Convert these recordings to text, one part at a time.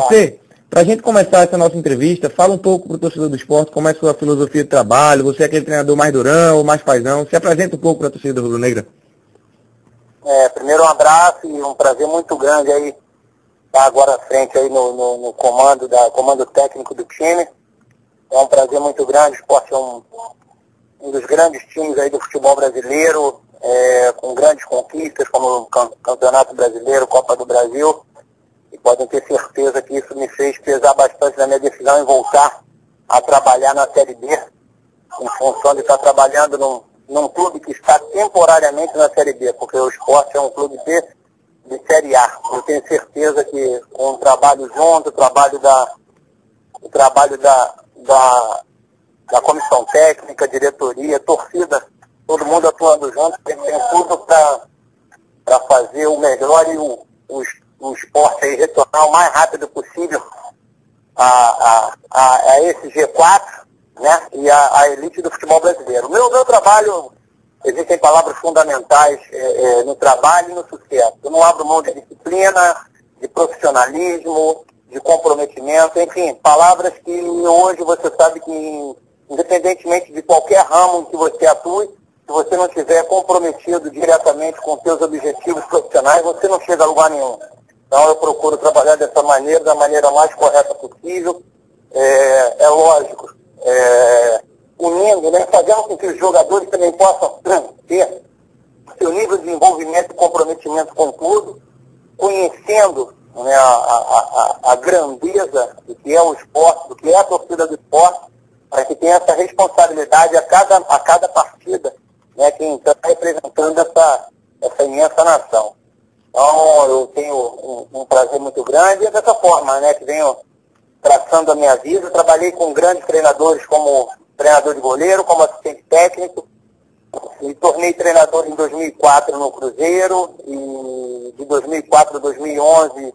PC, para a gente começar essa nossa entrevista, fala um pouco para o torcedor do esporte, como é a sua filosofia de trabalho, você é aquele treinador mais durão mais paisão, se apresenta um pouco para a torcida rubro-negra. É, primeiro um abraço e um prazer muito grande aí estar agora à frente aí no, no, no comando, da, comando técnico do time. É um prazer muito grande, o esporte é um, um dos grandes times aí do futebol brasileiro, é, com grandes conquistas como o Campeonato Brasileiro, Copa do Brasil podem ter certeza que isso me fez pesar bastante na minha decisão em voltar a trabalhar na Série B, em função de estar trabalhando num, num clube que está temporariamente na Série B, porque o esporte é um clube B de Série A. Eu tenho certeza que com o trabalho junto, o trabalho da, o trabalho da, da, da comissão técnica, diretoria, torcida, todo mundo atuando junto, tem, tem tudo para fazer o melhor e o, os o esporte aí retornar o mais rápido possível a, a, a, a esse G4 né, e a, a, elite do futebol brasileiro. O meu, meu trabalho, existem palavras fundamentais é, é, no trabalho e no sucesso. Eu não abro mão de disciplina, de profissionalismo, de comprometimento, enfim, palavras que hoje você sabe que, independentemente de qualquer ramo em que você atue, se você não estiver comprometido diretamente com seus objetivos profissionais, você não chega a lugar nenhum. Então eu procuro trabalhar dessa maneira, da maneira mais correta possível. É, é lógico, é, unindo, né, fazendo com que os jogadores também possam ter seu nível de envolvimento e comprometimento com tudo, conhecendo né, a, a, a, grandeza do que é o esporte, do que é a torcida do esporte, para que tenha essa responsabilidade a cada, a cada partida, né, quem está representando essa, essa imensa nação. Então, eu tenho um, um, prazer muito grande é dessa forma, né, que venho traçando a minha vida. trabalhei com grandes treinadores como treinador de goleiro, como assistente técnico. Me tornei treinador em 2004 no Cruzeiro e de 2004 a 2011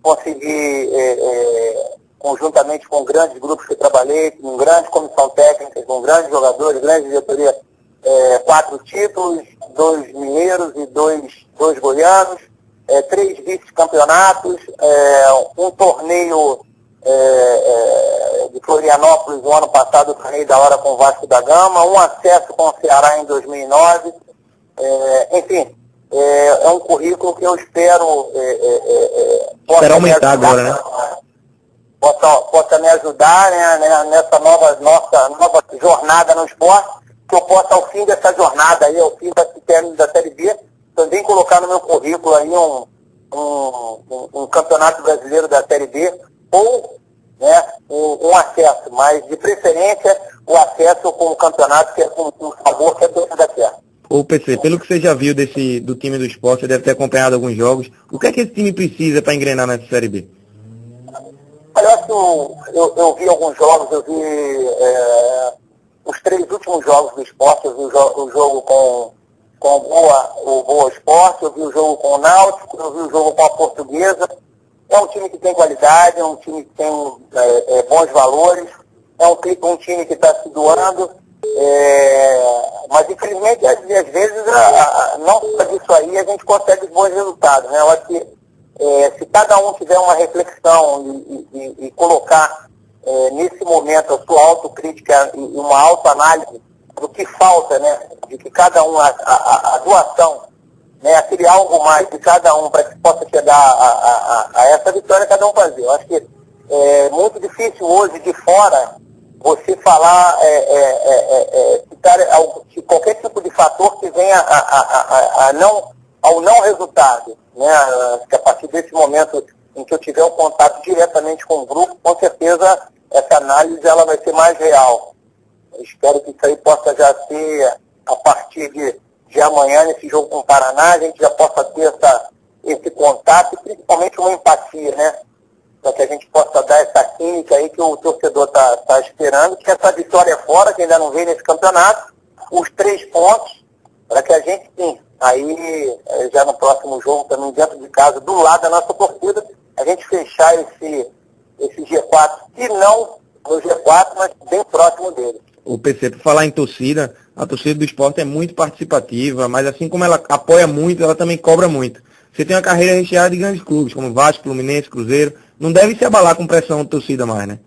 consegui, é, é, conjuntamente com grandes grupos que eu trabalhei, com grande comissão técnica, com grandes jogadores, grande diretoria, é, quatro títulos, dois mineiros e dois, dois goianos é, três vice-campeonatos, é, um torneio é, é, de Florianópolis no ano passado, o torneio da hora com o Vasco da Gama, um acesso com o Ceará em 2009. É, enfim, é, um currículo que eu espero possa aumentar agora, né? Possa, possa me ajudar né, né, nessa nova, nossa, nova jornada no esporte, que eu possa, ao fim dessa jornada aí, ao fim da, da Série B, também colocar no meu currículo aí um, um, um, um campeonato brasileiro da Série B ou né, um, um, acesso, mas de preferência o acesso com o campeonato que é com, com sabor que a torcida quer. Ô PC, pelo que você já viu desse, do time do esporte, você deve ter acompanhado alguns jogos, o que é que esse time precisa para engrenar nessa Série B? Olha, eu, eu, eu vi alguns jogos, eu vi é, os três últimos jogos do esporte, eu vi o, jo o jogo com com Boa, o Boa Esporte, eu vi o jogo com o Náutico, eu vi o jogo com a Portuguesa. É um time que tem qualidade, é um time que tem é, é, bons valores, é um, um time que está se doando, é, mas infelizmente às, às vezes a, a, não só disso aí a gente consegue bons resultados. Né? Eu acho que é, se cada um tiver uma reflexão e, e, e colocar é, nesse momento a sua autocrítica e uma autoanálise do que falta, né? De que cada um, a, a, a doação, né? Aquele algo mais de cada um para que possa chegar a, a, essa vitória, cada um fazer. Eu acho que é muito difícil hoje de fora você falar, é, é, é, é citar de qualquer tipo de fator que venha a, não, ao não resultado. Né? Que a partir desse momento em que eu tiver um contato diretamente com o grupo, com certeza essa análise ela vai ser mais real. Espero que isso aí possa já ser, a partir de, de amanhã, nesse jogo com o Paraná, a gente já possa ter essa, esse contato e principalmente uma empatia, né? Para que a gente possa dar essa química aí que o torcedor está tá esperando, que essa vitória fora, que ainda não veio nesse campeonato, os três pontos, para que a gente, sim, aí eh, já no próximo jogo, também dentro de casa, do lado da nossa torcida, a gente fechar esse, esse G4, se não no G4, mas bem próximo dele o PC, por falar em torcida, a torcida do esporte é muito participativa, mas assim como ela apoia muito, ela também cobra muito. Você tem uma carreira recheada de grandes clubes, como Vasco, Fluminense, Cruzeiro, não deve se abalar com pressão de torcida mais, né?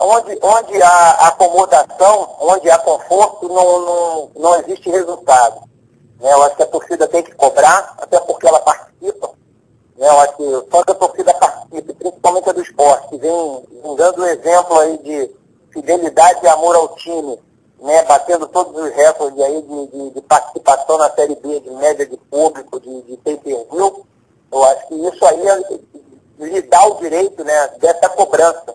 Onde, onde há acomodação, onde há conforto, não, não, não existe resultado. Né? Eu acho que a torcida tem que cobrar, até porque ela participa. Né? Eu acho que quando a torcida participa, principalmente a do esporte, que vem, vem dando um exemplo aí de fidelidade e amor ao time, né, batendo todos os recordes aí de, de, de, participação na Série B, de média de público, de, de pay-per-view, eu acho que isso aí é, lhe dá o direito né, dessa cobrança.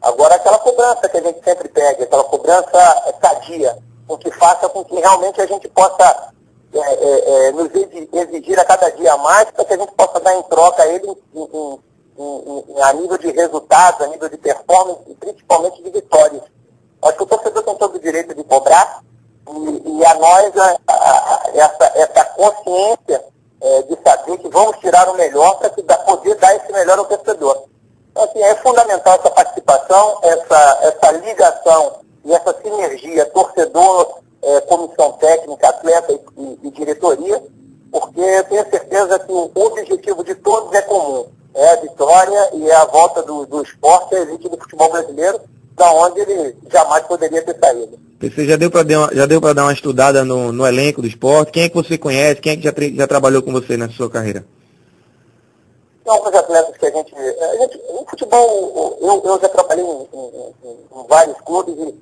Agora, aquela cobrança que a gente sempre pede, aquela cobrança sadia, com que faça com que realmente a gente possa é, é, é, nos exigir a cada dia mais, para que a gente possa dar em troca ele em, em, em, a nível de resultados, a nível de performance e principalmente de vitórias. Acho que o torcedor tem todo o direito de cobrar e, e a nós a, a, essa, essa consciência é, de saber que vamos tirar o melhor para poder dar esse melhor ao torcedor. Então, assim, é fundamental essa participação, essa, essa ligação e essa sinergia torcedor, é, comissão técnica, atleta e, e, e diretoria, porque eu tenho certeza que o objetivo de todos é comum. É a vitória e é a volta do, do esporte à elite do futebol brasileiro, da onde ele jamais poderia ter saído. Você já deu para já deu para dar uma estudada no, no, elenco do esporte? Quem é que você conhece? Quem é que já, já trabalhou com você na sua carreira? São os atletas que a gente, a gente. No futebol, eu, eu já trabalhei em, em, em vários clubes e,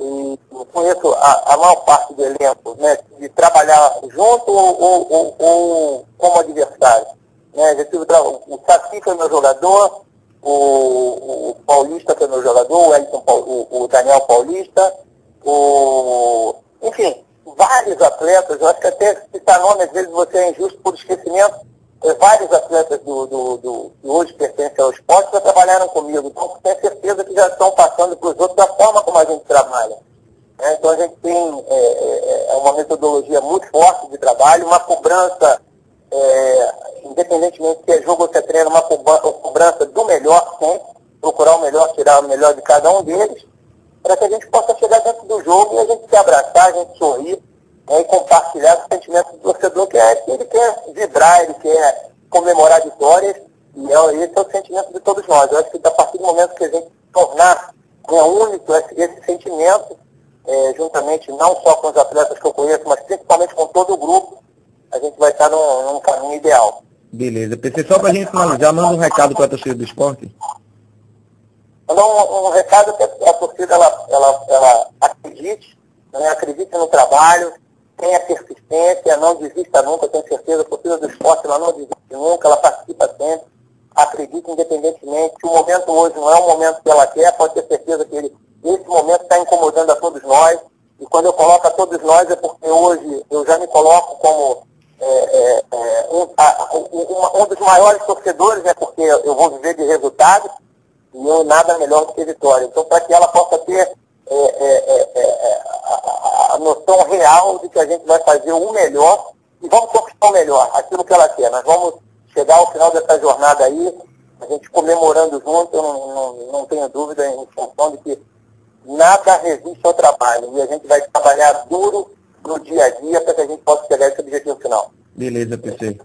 e conheço a, a, maior parte do elenco, né? De trabalhar junto ou, ou, ou como adversário. Né? Já tive, o Saci foi meu jogador, o, o Paulista foi meu jogador, o, Elton, o, o Daniel Paulista, o, enfim, vários atletas, eu acho que até citar nome às vezes você é injusto por esquecimento, é, vários atletas do, do, do, que hoje pertencem ao esporte já trabalharam comigo, então tenho certeza que já estão passando para os outros da forma como a gente trabalha. É, então a gente tem é, é, é uma metodologia muito forte de trabalho, uma cobrança, é, independentemente se é jogo ou se é treino, uma cobrança do melhor sempre, procurar o melhor, tirar o melhor de cada um deles, para que a gente possa chegar dentro do jogo e a gente se abraçar, a gente sorrir, né, e compartilhar o sentimento do torcedor, que é que ele quer vibrar, ele quer comemorar vitórias, e é, esse é o sentimento de todos nós. Eu acho que a partir do momento que a gente tornar né, único esse, esse sentimento, é, juntamente não só com os atletas que eu conheço, mas principalmente com todo o grupo, a gente vai estar num, num caminho ideal. Beleza. PC, só para a gente finalizar, manda um recado para a torcida do esporte. Mandar um, um, recado que a, torcida ela, ela, ela acredite, né, acredite no trabalho, tenha persistência, não desista nunca, tenho certeza, a torcida do esporte ela não desiste nunca, ela participa sempre, acredita independentemente, o momento hoje não é o momento que ela quer, pode ter certeza que ele, esse momento está incomodando a todos nós, e quando eu coloco a todos nós é porque hoje eu já me coloco como é, é, é um, a, um, um, dos maiores torcedores, né, porque eu vou viver de resultados, e eu nada melhor do que vitória. Então, para que ela possa ter é, é, a, a, noção real de que a gente vai fazer o melhor e vamos conquistar o melhor, aquilo que ela quer. Nós vamos chegar ao final dessa jornada aí, a gente comemorando junto, eu não, não, não tenho dúvida em função de que nada resiste ao trabalho e a gente vai trabalhar duro no dia a dia para que a gente possa chegar a esse objetivo final. Beleza, PC.